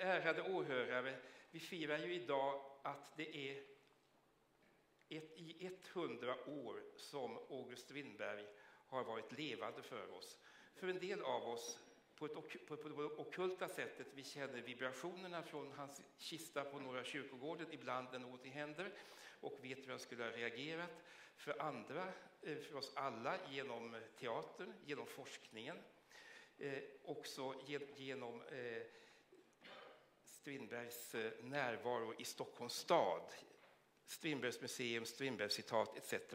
Ärade åhörare, vi firar ju idag att det är ett, i 100 år som August Strindberg har varit levande för oss. För en del av oss på, ett, på, på det okulta sättet, vi känner vibrationerna från hans kista på Norra kyrkogården ibland när någonting händer och vet hur han skulle ha reagerat. För andra, eh, för oss alla, genom teatern, genom forskningen, eh, också genom eh, Strindbergs eh, närvaro i Stockholms stad, Strindbergs museum, Strindbergs citat etc.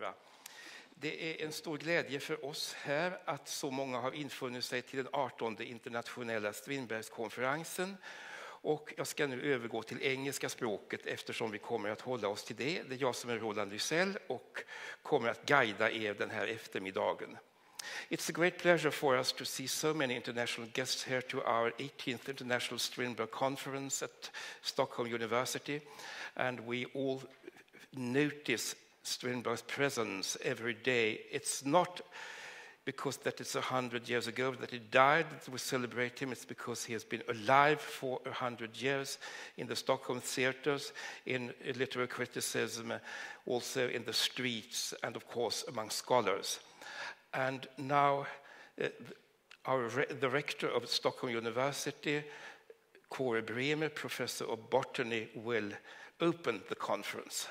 Det är en stor glädje för oss här att så många har infunnit sig till den 18 internationella Strindbergskonferensen. Och jag ska nu övergå till engelska språket eftersom vi kommer att hålla oss till det. Det är jag som är Roland Lysell och kommer att guida er den här eftermiddagen. It's a great pleasure for us to see so many international guests here to our 18th International Strindberg Conference at Stockholm University. And we all notice Strindberg's presence every day. It's not because that it's a hundred years ago that he died that we celebrate him. It's because he has been alive for a hundred years in the Stockholm theaters, in literary criticism, also in the streets, and of course among scholars. And now, uh, our the rector of Stockholm University, Kåre Bremer, professor of botany, will open the conference.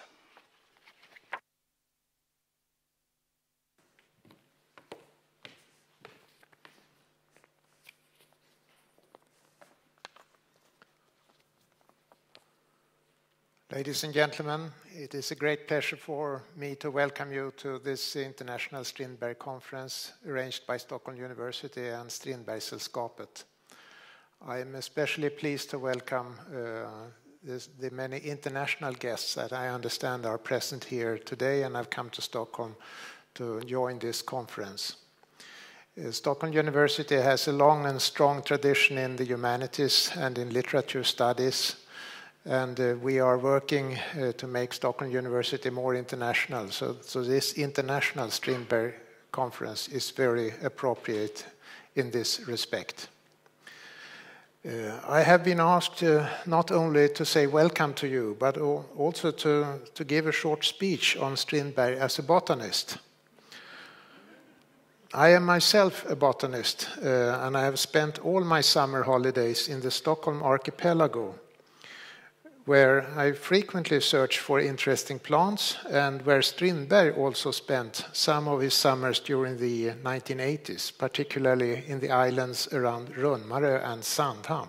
Ladies and gentlemen, it is a great pleasure for me to welcome you to this International Strindberg Conference arranged by Stockholm University and Strindbergssällskapet. I am especially pleased to welcome uh, this, the many international guests that I understand are present here today and have come to Stockholm to join this conference. Uh, Stockholm University has a long and strong tradition in the humanities and in literature studies and uh, we are working uh, to make Stockholm University more international. So, so this international Strindberg conference is very appropriate in this respect. Uh, I have been asked uh, not only to say welcome to you, but also to, to give a short speech on Strindberg as a botanist. I am myself a botanist, uh, and I have spent all my summer holidays in the Stockholm archipelago where I frequently search for interesting plants and where Strindberg also spent some of his summers during the 1980s, particularly in the islands around Runmarö and Sandhamn.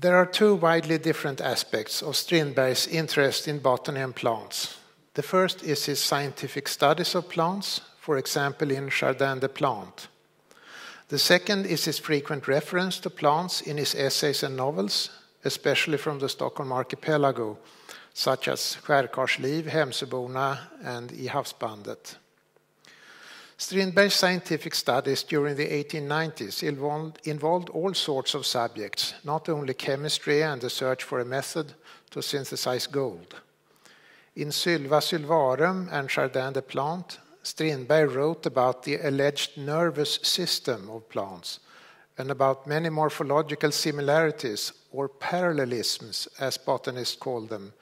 There are two widely different aspects of Strindberg's interest in botany and plants. The first is his scientific studies of plants, for example in Jardin des Plantes. The second is his frequent reference to plants in his essays and novels, especially from the Stockholm archipelago, such as Skärkarlsliv, Hemsöborna, and I havsbandet. Strindberg's scientific studies during the 1890s involved, involved all sorts of subjects, not only chemistry and the search for a method to synthesize gold. In Sylva Sylvarum and Jardin des Plantes, Strindberg wrote about the alleged nervous system of plants and about many morphological similarities or parallelisms, as botanists call them,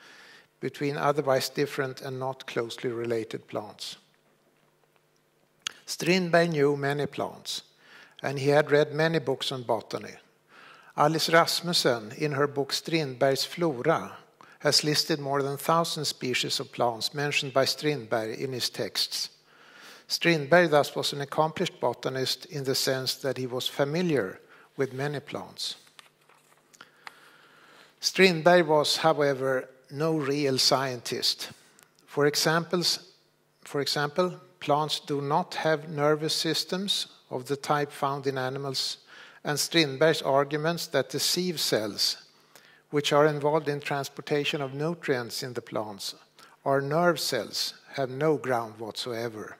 between otherwise different and not closely related plants. Strindberg knew many plants, and he had read many books on botany. Alice Rasmussen, in her book Strindberg's Flora, has listed more than 1,000 species of plants mentioned by Strindberg in his texts. Strindberg thus was an accomplished botanist in the sense that he was familiar with many plants. Strindberg was, however, no real scientist. For, examples, for example, plants do not have nervous systems of the type found in animals, and Strindberg's arguments that the sieve cells, which are involved in transportation of nutrients in the plants, are nerve cells, have no ground whatsoever.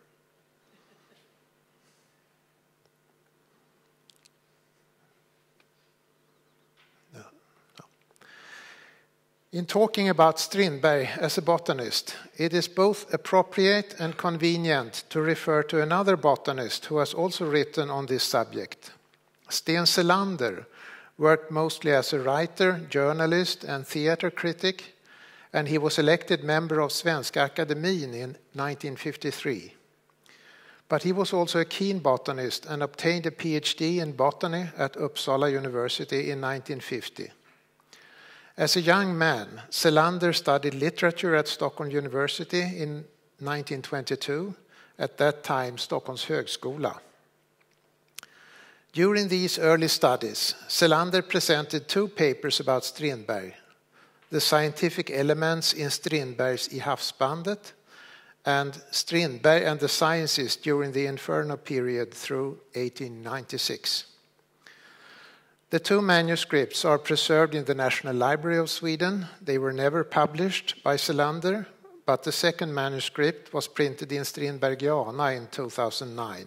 In talking about Strindberg as a botanist, it is both appropriate and convenient to refer to another botanist who has also written on this subject. Sten Selander worked mostly as a writer, journalist, and theater critic, and he was elected member of Svenska Akademin in 1953. But he was also a keen botanist and obtained a PhD in botany at Uppsala University in 1950. As a young man, Selander studied literature at Stockholm University in 1922, at that time Stockholms högskola. During these early studies, Selander presented two papers about Strindberg, the scientific elements in Strindbergs I havsbandet and Strindberg and the sciences during the Inferno period through 1896. The two manuscripts are preserved in the National Library of Sweden. They were never published by Selander, but the second manuscript was printed in Strindbergiana in 2009.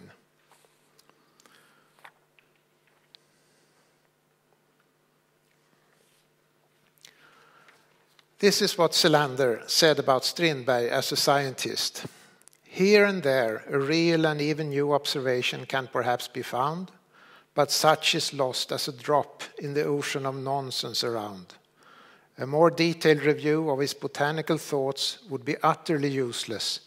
This is what Selander said about Strindberg as a scientist. Here and there, a real and even new observation can perhaps be found but such is lost as a drop in the ocean of nonsense around. A more detailed review of his botanical thoughts would be utterly useless.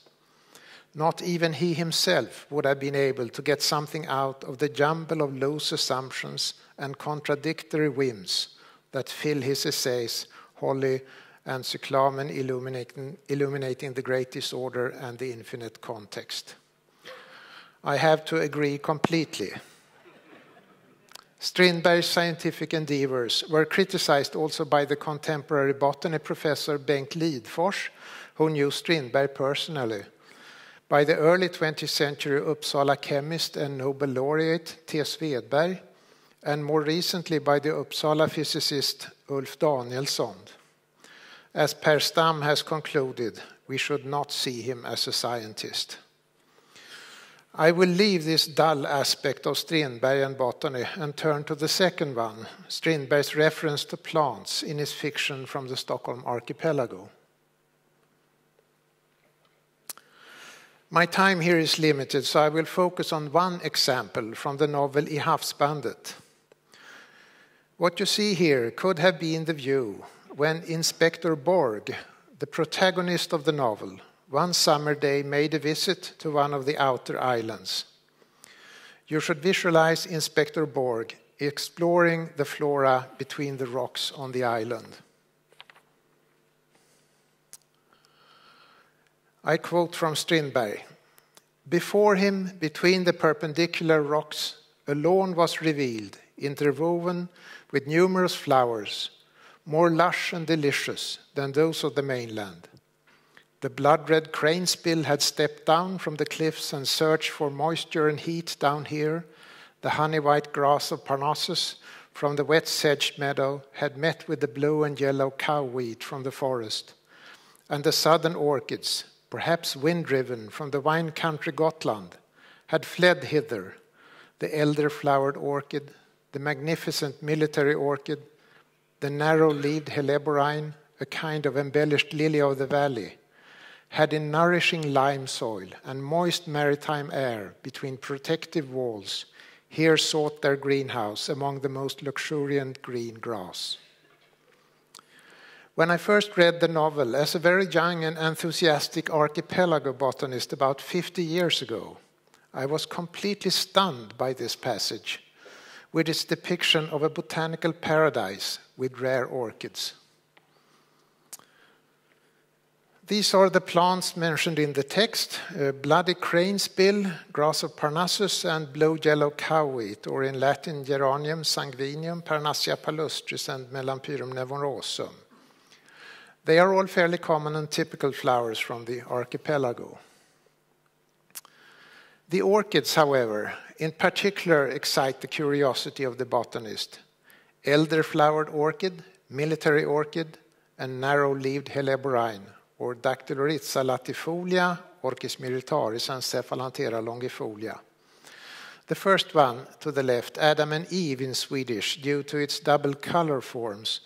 Not even he himself would have been able to get something out of the jumble of loose assumptions and contradictory whims that fill his essays, Holly and Cyclamen illuminating, illuminating the great disorder and the infinite context. I have to agree completely. Strindberg's scientific endeavors were criticized also by the contemporary botany professor Bengt Lidforss, who knew Strindberg personally, by the early 20th century Uppsala chemist and Nobel laureate T. Svedberg, and more recently by the Uppsala physicist Ulf Danielsson. As Per Stam has concluded, we should not see him as a scientist. I will leave this dull aspect of Strindberg and botany and turn to the second one, Strindberg's reference to plants in his fiction from the Stockholm archipelago. My time here is limited, so I will focus on one example from the novel I havsbandet. What you see here could have been the view when Inspector Borg, the protagonist of the novel, one summer day made a visit to one of the outer islands. You should visualize Inspector Borg exploring the flora between the rocks on the island. I quote from Strindberg Before him, between the perpendicular rocks, a lawn was revealed, interwoven with numerous flowers, more lush and delicious than those of the mainland. The blood red cranesbill had stepped down from the cliffs and searched for moisture and heat down here. The honey white grass of Parnassus from the wet sedged meadow had met with the blue and yellow cowwheat from the forest. And the southern orchids, perhaps wind driven from the wine country Gotland, had fled hither. The elder flowered orchid, the magnificent military orchid, the narrow leaved helleborine, a kind of embellished lily of the valley had in nourishing lime soil and moist maritime air between protective walls, here sought their greenhouse among the most luxuriant green grass. When I first read the novel as a very young and enthusiastic archipelago botanist about 50 years ago, I was completely stunned by this passage, with its depiction of a botanical paradise with rare orchids. These are the plants mentioned in the text uh, bloody cranesbill, grass of Parnassus, and blue yellow cowwheat, or in Latin, Geranium sanguineum, Parnassia palustris, and Melampyrum nemorosum. They are all fairly common and typical flowers from the archipelago. The orchids, however, in particular excite the curiosity of the botanist. Elder flowered orchid, military orchid, and narrow leaved helleborine or Dactyloritza latifolia, Orchis militaris, and Cephalanthera longifolia. The first one to the left, Adam and Eve in Swedish, due to its double color forms,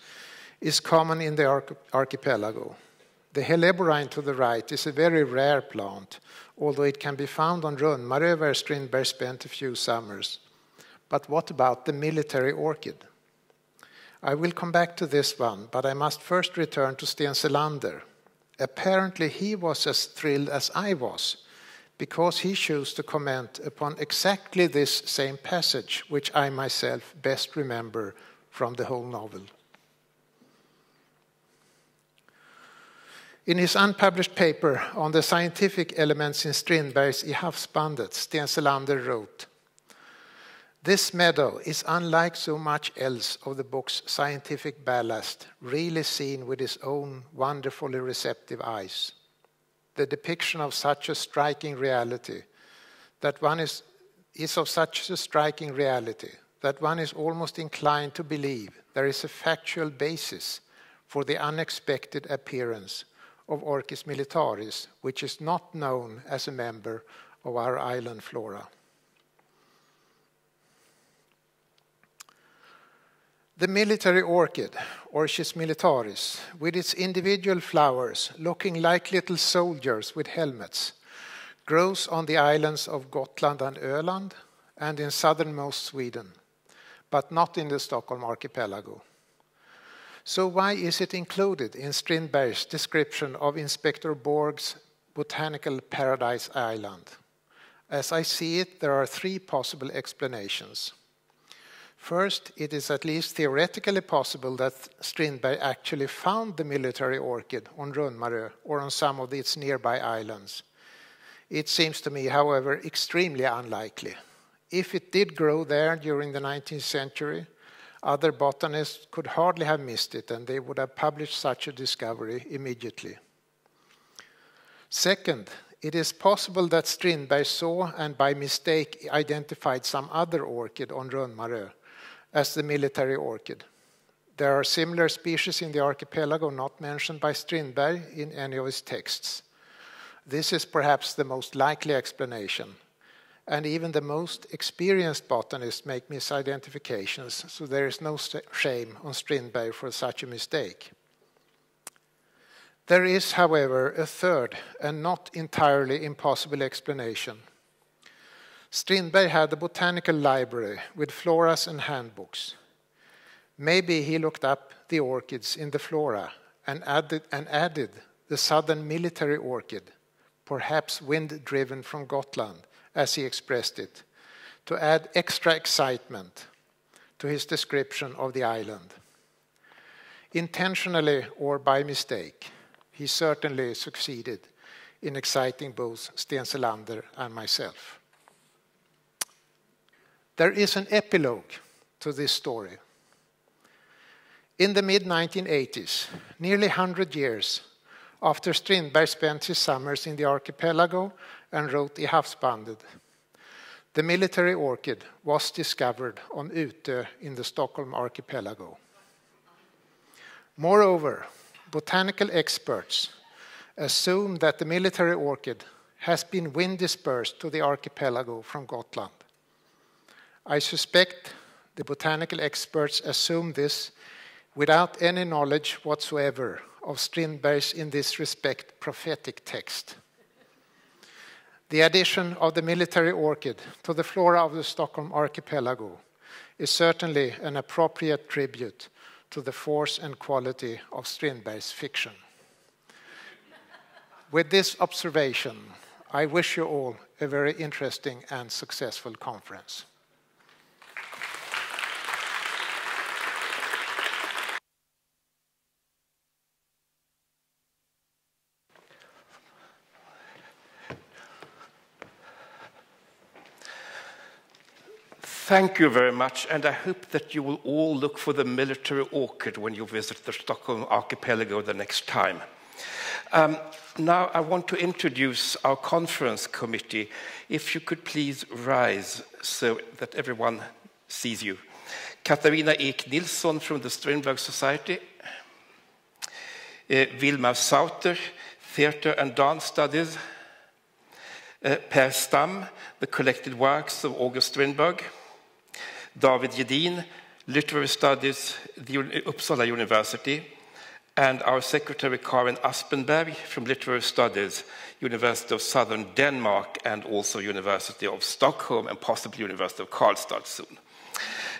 is common in the archipelago. The Helleborine to the right is a very rare plant, although it can be found on Runmarö where Strindberg spent a few summers. But what about the military orchid? I will come back to this one, but I must first return to Sten Selander. Apparently, he was as thrilled as I was because he chose to comment upon exactly this same passage, which I myself best remember from the whole novel. In his unpublished paper on the scientific elements in Strindberg's I havsbandet, Sten Selander wrote, This meadow is unlike so much else of the book's scientific ballast, really seen with his own wonderfully receptive eyes the depiction of such a striking reality that one is, is of such a striking reality that one is almost inclined to believe there is a factual basis for the unexpected appearance of Orchis militaris, which is not known as a member of our island flora. The military orchid, Orchis militaris, with its individual flowers looking like little soldiers with helmets, grows on the islands of Gotland and Öland and in southernmost Sweden, but not in the Stockholm archipelago. So, why is it included in Strindberg's description of Inspector Borg's botanical paradise island? As I see it, there are three possible explanations. First, it is at least theoretically possible that Strindberg actually found the military orchid on Runmarö or on some of its nearby islands. It seems to me, however, extremely unlikely. If it did grow there during the 19th century, other botanists could hardly have missed it and they would have published such a discovery immediately. Second, it is possible that Strindberg saw and by mistake identified some other orchid on Runmarö as the military orchid. There are similar species in the archipelago not mentioned by Strindberg in any of his texts. This is perhaps the most likely explanation, and even the most experienced botanists make misidentifications, so there is no shame on Strindberg for such a mistake. There is, however, a third and not entirely impossible explanation. Strindberg had a botanical library with floras and handbooks. Maybe he looked up the orchids in the flora and added, and added the southern military orchid, perhaps wind driven from Gotland, as he expressed it, to add extra excitement to his description of the island. Intentionally or by mistake, he certainly succeeded in exciting both Sten Selander and myself. There is an epilogue to this story. In the mid 1980s, nearly 100 years after Strindberg spent his summers in the archipelago and wrote I havsbandet, the military orchid was discovered on Utö in the Stockholm archipelago. Moreover, botanical experts assume that the military orchid has been wind dispersed to the archipelago from Gotland. I suspect the botanical experts assume this without any knowledge whatsoever of Strindberg's, in this respect, prophetic text. The addition of the military orchid to the flora of the Stockholm archipelago is certainly an appropriate tribute to the force and quality of Strindberg's fiction. With this observation, I wish you all a very interesting and successful conference. Thank you very much, and I hope that you will all look for the military orchid when you visit the Stockholm archipelago the next time. Um, now I want to introduce our conference committee. If you could please rise so that everyone sees you. Katarina Ek Nilsson from the Strindberg Society, uh, Willmar Sauter, Theatre and Dance Studies, uh, Per Stam, The Collected Works of August Strindberg, David Gedin, Literary Studies, the Uppsala University, and our secretary Karin Aspenberg from Literary Studies, University of Southern Denmark, and also University of Stockholm, and possibly University of Karlstad soon.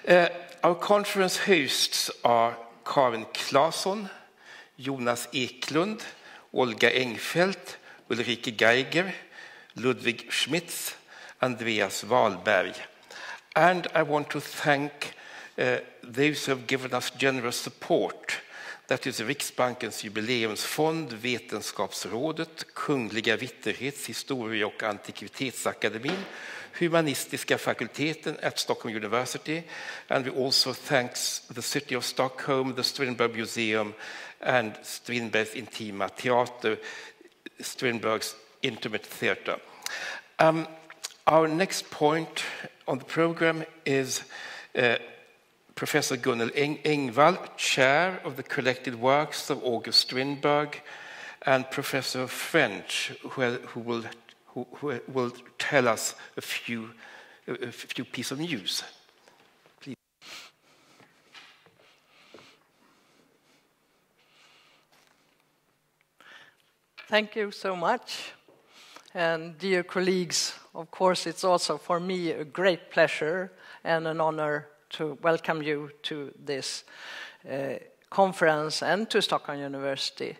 Uh, our conference hosts are Karin Claesson, Jonas Eklund, Olga Engfeldt, Ulrike Geiger, Ludwig Schmitz, Andreas Wahlberg. And I want to thank uh, those who have given us generous support. That is Riksbankens jubileumsfond, Vetenskapsrådet, Kungliga Vitterhets-, historie och antikvitetsakademin, Humanistiska fakulteten at Stockholm University, and we also thanks the City of Stockholm, the Strindberg Museum, and Strindbergs Intima Theater, Strindberg's Intimate Theater. Um, our next point on the program is uh, Professor Gunnel Eng Engwall, Chair of the Collected Works of August Strindberg, and Professor French, who, who, will, who, who will tell us a few, a few pieces of news. Please. Thank you so much. And dear colleagues, of course, it's also for me a great pleasure and an honor to welcome you to this uh, conference and to Stockholm University.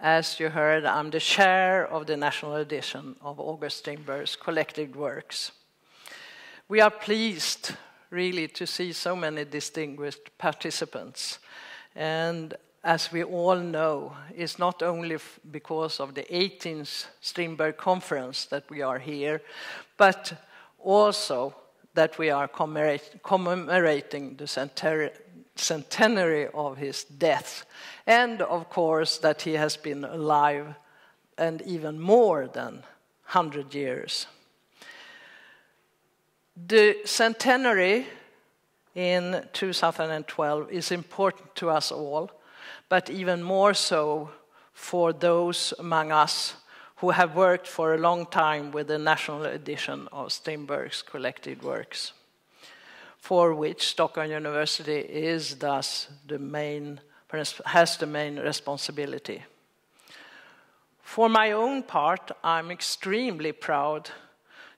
As you heard, I'm the chair of the national edition of August Strindberg's collected works. We are pleased, really, to see so many distinguished participants. And as we all know, it's not only because of the 18th Strindberg Conference that we are here, but also that we are commemorating the centenary of his death, and of course that he has been alive and even more than 100 years. The centenary in 2012 is important to us all but even more so for those among us who have worked for a long time with the national edition of Strindberg's collected works, for which Stockholm University is thus the main, has the main responsibility. For my own part, I'm extremely proud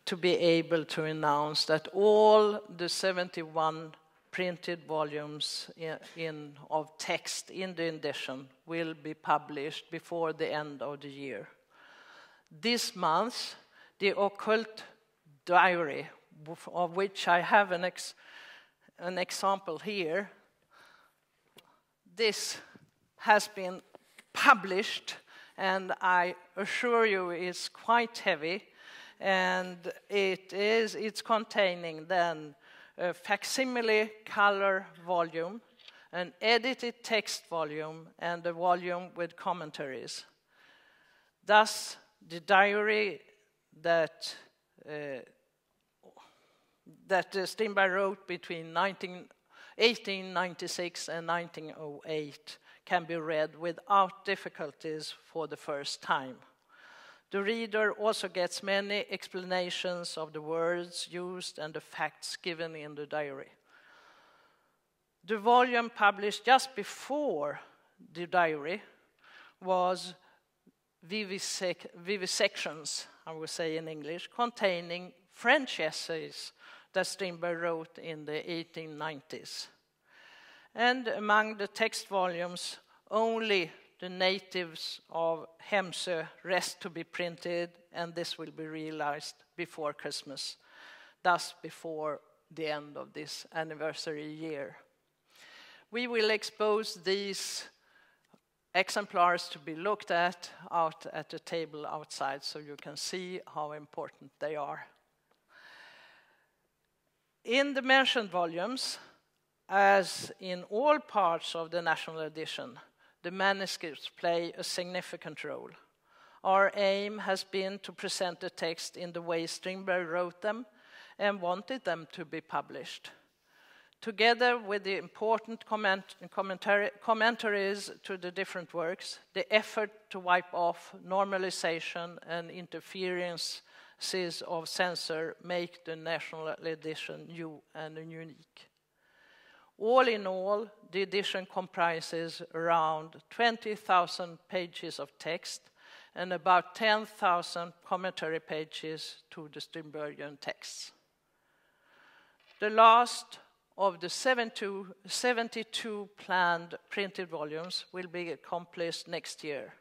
to be able to announce that all the 71 printed volumes in, in, of text in the edition will be published before the end of the year. This month, the occult diary, of which I have an, ex, an example here, this has been published, and I assure you it's quite heavy, and it is, it's containing then a facsimile color volume, an edited text volume, and a volume with commentaries. Thus, the diary that uh, that uh, Strindberg wrote between 19, 1896 and 1908 can be read without difficulties for the first time. The reader also gets many explanations of the words used and the facts given in the diary. The volume published just before the diary was vivisec vivisections, I would say in English, containing French essays that Strindberg wrote in the 1890s. And among the text volumes, only the natives of Hemsö rest to be printed, and this will be realized before Christmas, thus before the end of this anniversary year. We will expose these exemplars to be looked at out at the table outside so you can see how important they are. In the mentioned volumes, as in all parts of the national edition, the manuscripts play a significant role. Our aim has been to present the text in the way Strindberg wrote them and wanted them to be published. Together with the important comment, commentaries to the different works, the effort to wipe off normalization and interferences of censor make the national edition new and unique. All in all, the edition comprises around 20,000 pages of text and about 10,000 commentary pages to the Strindbergian texts. The last of the 72 planned printed volumes will be accomplished next year.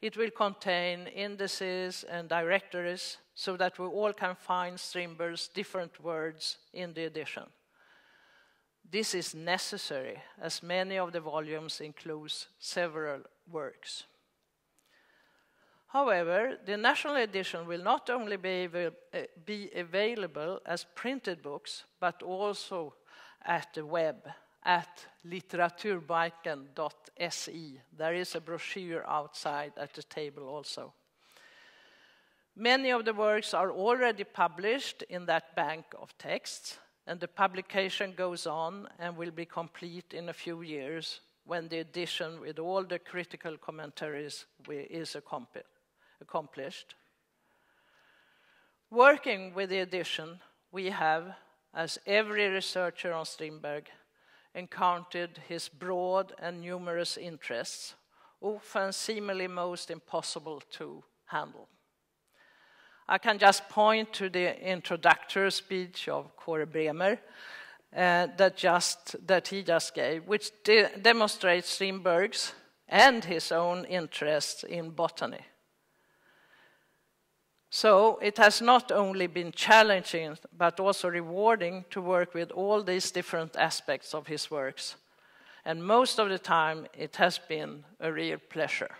It will contain indices and directories so that we all can find Strindberg's different words in the edition. This is necessary as many of the volumes include several works. However, the national edition will not only be, uh, be available as printed books, but also at the web at litteraturbanken.se. There is a brochure outside at the table also. Many of the works are already published in that bank of texts, and the publication goes on and will be complete in a few years when the edition with all the critical commentaries is accomplished. Working with the edition, we have, as every researcher on Strindberg, encountered his broad and numerous interests, often seemingly most impossible to handle. I can just point to the introductory speech of Kåre Bremer uh, that, just, that he just gave, which de demonstrates Strindberg's and his own interest in botany. So it has not only been challenging, but also rewarding to work with all these different aspects of his works. And most of the time, it has been a real pleasure.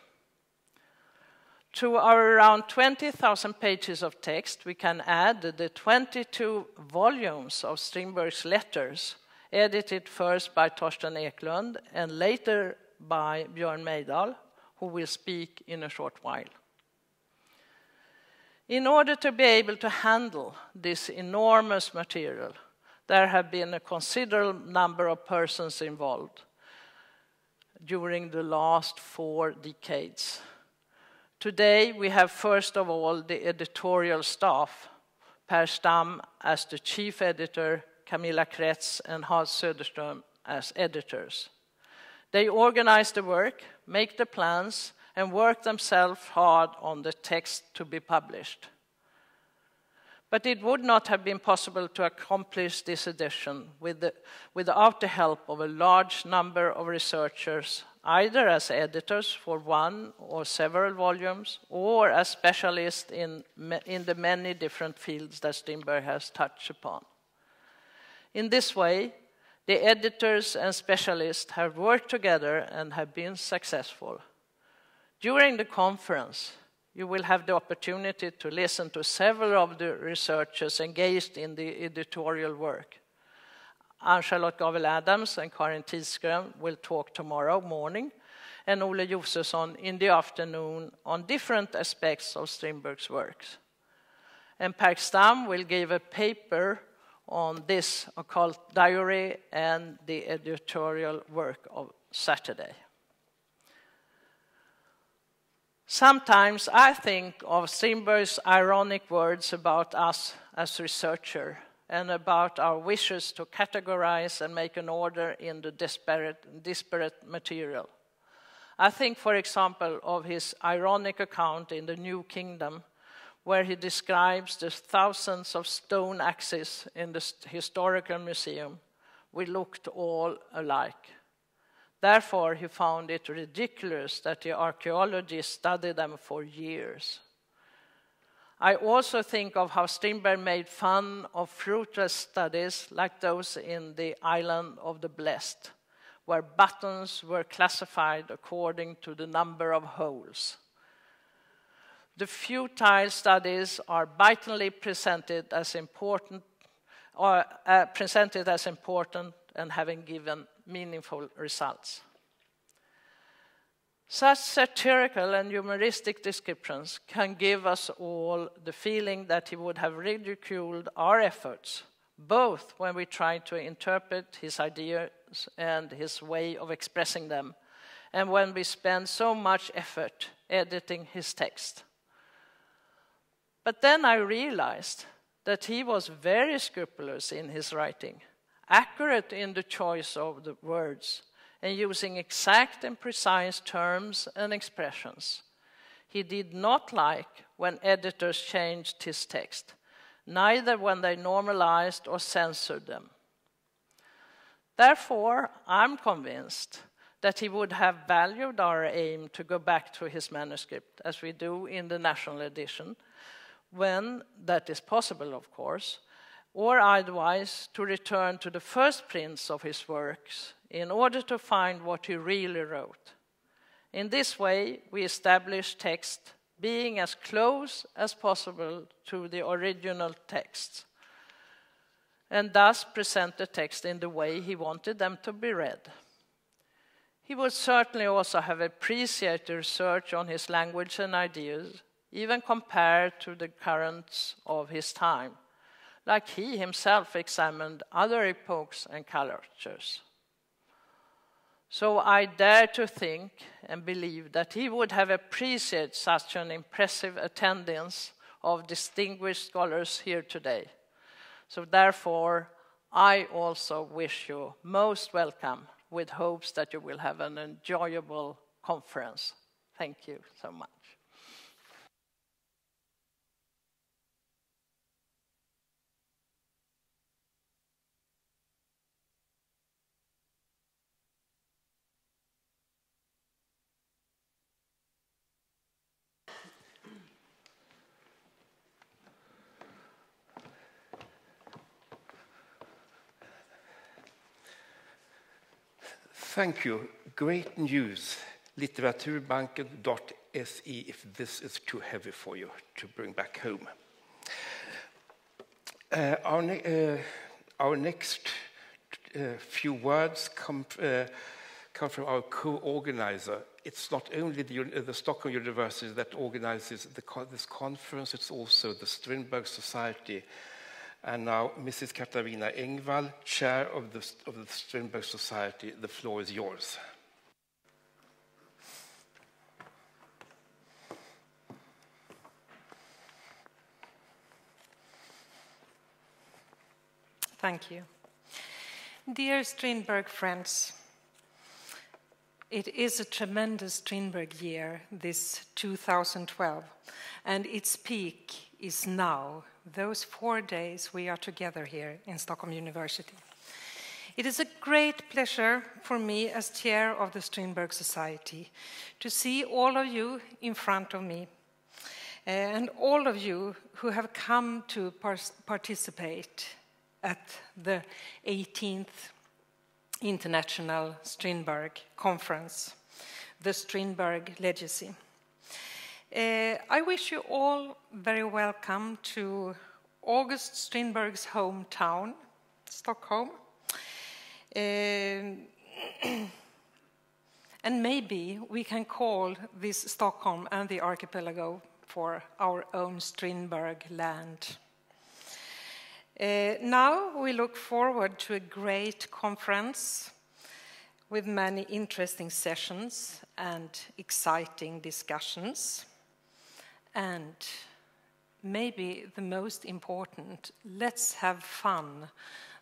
To our around 20,000 pages of text, we can add the 22 volumes of Strindberg's letters, edited first by Torsten Eklund and later by Björn Meidal, who will speak in a short while. In order to be able to handle this enormous material, there have been a considerable number of persons involved during the last four decades. Today, we have first of all the editorial staff, Per Stam as the chief editor, Camilla Kretz and Hans Söderström as editors. They organize the work, make the plans, and work themselves hard on the text to be published. But it would not have been possible to accomplish this edition with the, without the help of a large number of researchers, either as editors for one or several volumes, or as specialists in, in the many different fields that Strindberg has touched upon. In this way, the editors and specialists have worked together and have been successful. During the conference, you will have the opportunity to listen to several of the researchers engaged in the editorial work. Uh, Ann-Charlotte Gavel Adams and Karin Tidström will talk tomorrow morning, and Ole Josefsson in the afternoon on different aspects of Strindberg's works. And Per Stam will give a paper on this occult diary and the editorial work of Saturday. Sometimes I think of Strindberg's ironic words about us as researchers and about our wishes to categorize and make an order in the disparate, disparate material. I think, for example, of his ironic account in The New Kingdom, where he describes the thousands of stone axes in the historical museum. We looked all alike. Therefore, he found it ridiculous that the archaeologists studied them for years. I also think of how Strindberg made fun of fruitless studies like those in the island of the blessed, where buttons were classified according to the number of holes. The futile studies are bitely presented as important, or uh, presented as important and having given meaningful results. Such satirical and humoristic descriptions can give us all the feeling that he would have ridiculed our efforts, both when we try to interpret his ideas and his way of expressing them, and when we spend so much effort editing his text. But then I realized that he was very scrupulous in his writing accurate in the choice of the words, and using exact and precise terms and expressions. He did not like when editors changed his text, neither when they normalized or censored them. Therefore, I'm convinced that he would have valued our aim to go back to his manuscript, as we do in the national edition, when that is possible, of course, or otherwise to return to the first prints of his works in order to find what he really wrote. In this way, we establish text being as close as possible to the original text, and thus present the text in the way he wanted them to be read. He would certainly also have appreciated research on his language and ideas, even compared to the currents of his time, like he himself examined other epochs and cultures. So I dare to think and believe that he would have appreciated such an impressive attendance of distinguished scholars here today. So therefore, I also wish you most welcome with hopes that you will have an enjoyable conference. Thank you so much. Thank you. Great news. Litteraturbanken.se if this is too heavy for you to bring back home. Uh, our, ne uh, our, next uh, few words come, uh, come from our co-organizer. It's not only the, the, Stockholm University that organizes the, this conference, it's also the Strindberg Society and now, Mrs. Katarina Engvall, Chair of the, of the Strindberg Society, the floor is yours. Thank you. Dear Strindberg friends, it is a tremendous Strindberg year, this 2012, and its peak is now those four days we are together here in Stockholm University. It is a great pleasure for me as chair of the Strindberg Society to see all of you in front of me eh, and all of you who have come to participate at the 18th International Strindberg Conference, the Strindberg Legacy. Uh, I wish you all very welcome to August Strindberg's hometown, Stockholm. Uh, and maybe we can call this Stockholm and the archipelago for our own Strindberg land. Uh, now we look forward to a great conference with many interesting sessions and exciting discussions. And maybe the most important, let's have fun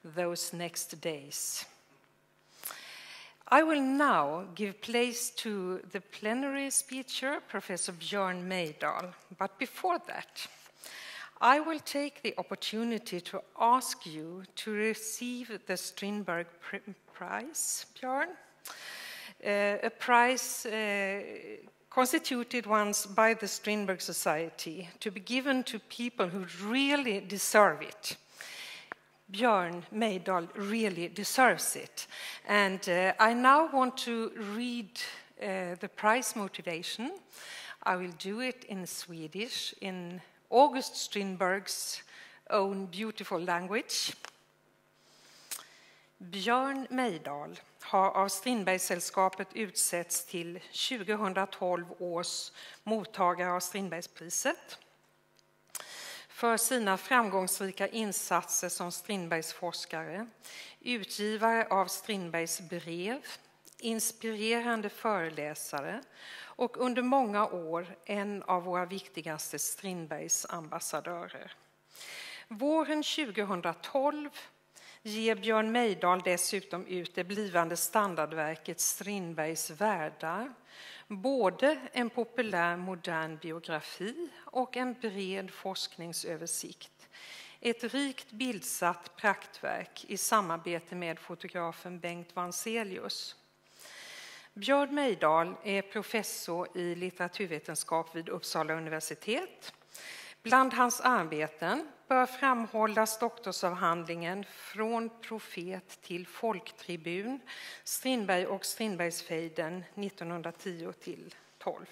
those next days. I will now give place to the plenary speaker, Professor Björn Meidal. But before that, I will take the opportunity to ask you to receive the Strindberg Prize, Björn, uh, a prize uh, constituted once by the Strindberg Society to be given to people who really deserve it. Björn Meidal really deserves it. And uh, I now want to read uh, the prize motivation. I will do it in Swedish, in August Strindberg's own beautiful language. Björn Meidal har av Strindbergssällskapet utsetts till 2012 års mottagare av Strindbergspriset för sina framgångsrika insatser som Strindbergsforskare, utgivare av Strindbergs brev, inspirerande föreläsare och under många år en av våra viktigaste Strindbergsambassadörer. Våren 2012 ger Björn Meidal dessutom ut det blivande standardverket Strindbergs världar, både en populär modern biografi och en bred forskningsöversikt. Ett rikt bildsatt praktverk i samarbete med fotografen Bengt Vanselius. Björn Meidal är professor i litteraturvetenskap vid Uppsala universitet. Bland hans arbeten bör framhållas doktorsavhandlingen Från profet till folktribun, Strindberg och Strindbergsfejden 1910 till 12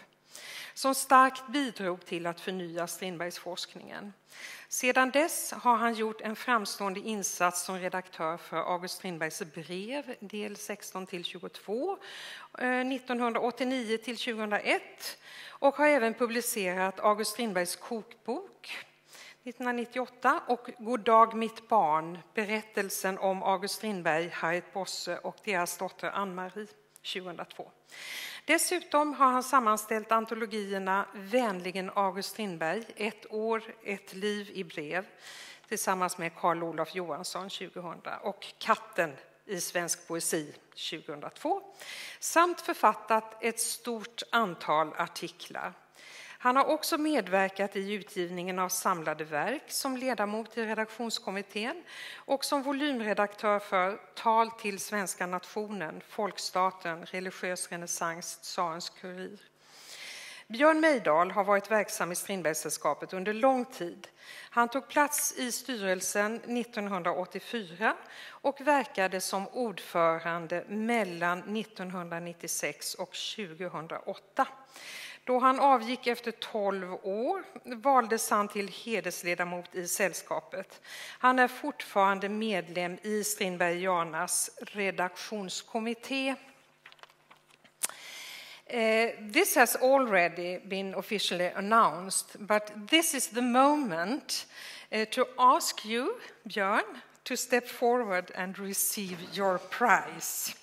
som starkt bidrog till att förnya Strindbergsforskningen. Sedan dess har han gjort en framstående insats som redaktör för August Strindbergs brev, del 16 till 22, 1989 eh, till 2001 och har även publicerat August Strindbergs kokbok 1998 och God dag mitt barn, berättelsen om August Strindberg, Harriet Bosse och deras dotter Ann-Marie 2002. Dessutom har han sammanställt antologierna Vänligen August Strindberg, Ett år, ett liv i brev tillsammans med Carl Olof Johansson 2000 och Katten i svensk poesi 2002 samt författat ett stort antal artiklar. Han har också medverkat i utgivningen av samlade verk som ledamot i redaktionskommittén och som volymredaktör för Tal till svenska nationen, Folkstaten, Religiös renässans, Tsarens kurir. Björn Meidal har varit verksam i Strindbergssällskapet under lång tid. Han tog plats i styrelsen 1984 och verkade som ordförande mellan 1996 och 2008. Då han avgick efter 12 år valdes han till hedersledamot i sällskapet. Han är fortfarande medlem i Strindbergianas redaktionskommitté. Uh, this has already been officially announced, but this is the moment uh, to ask you, Björn, to step forward and receive your prize.